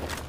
battle.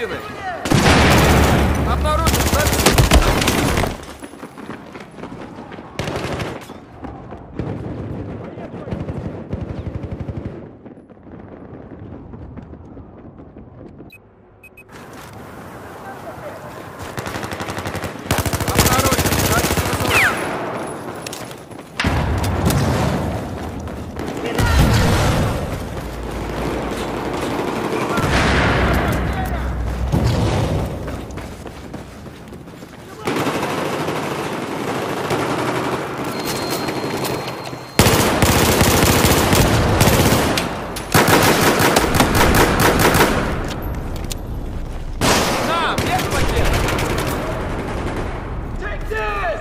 Ваши медицины! Обнаружен! вражеский- Обнаружен! Вражеский солдат! На, медпакет! Take this!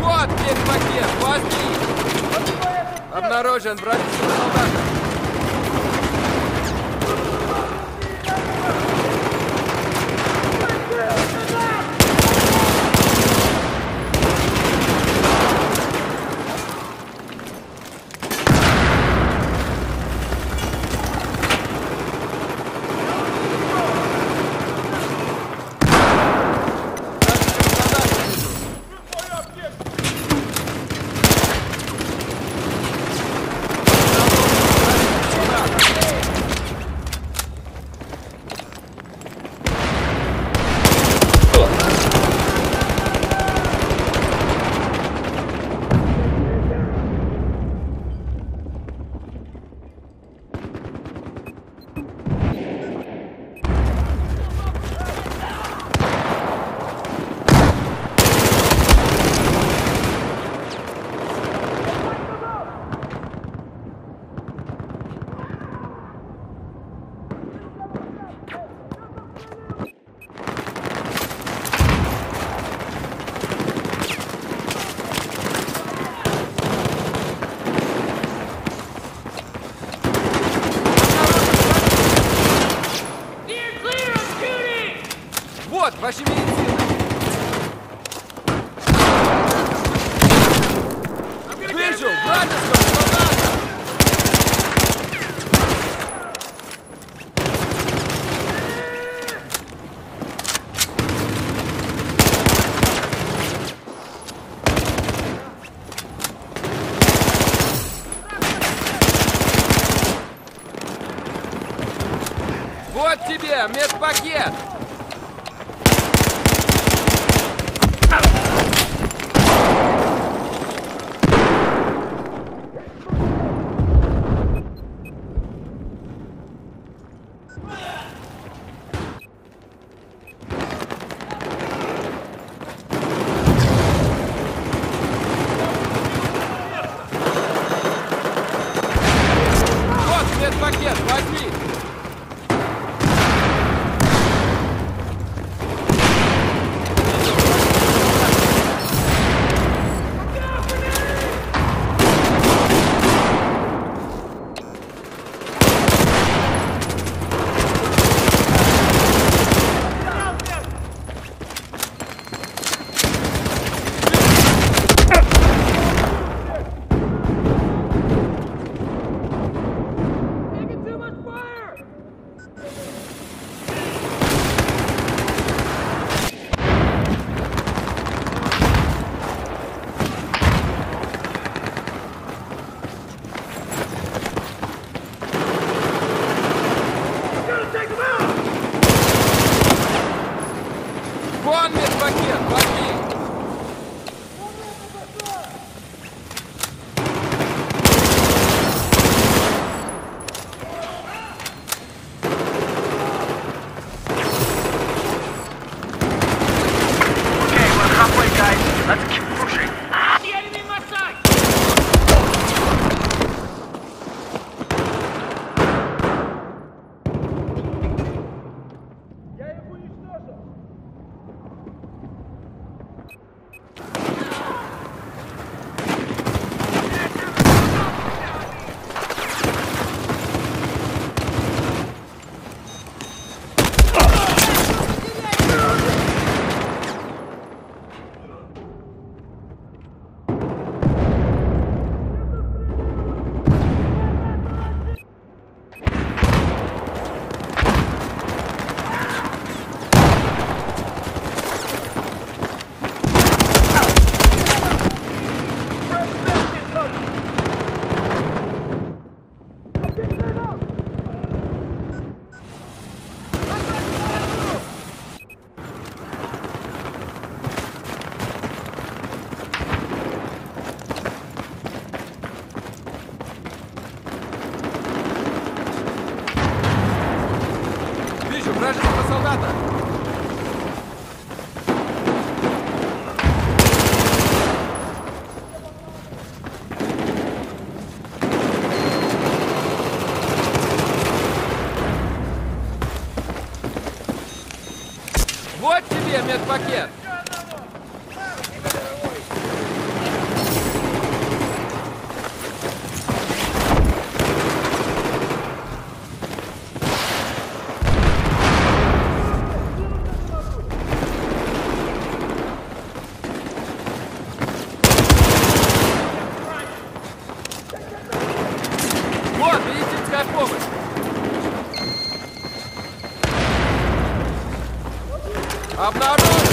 Вот медпакет, возьми! Обнаружен вражеский Вот ваши медицины! Вижу! Солдата! Вот тебе медпакет! Вот вражеского солдата! Вот тебе медпакет! Вот медицинская помощь! Обнаружен